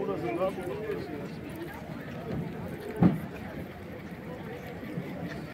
Burası daha bulunmuyor.